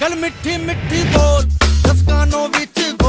गल मिठी मिठी बोल दस कानों बिच बोल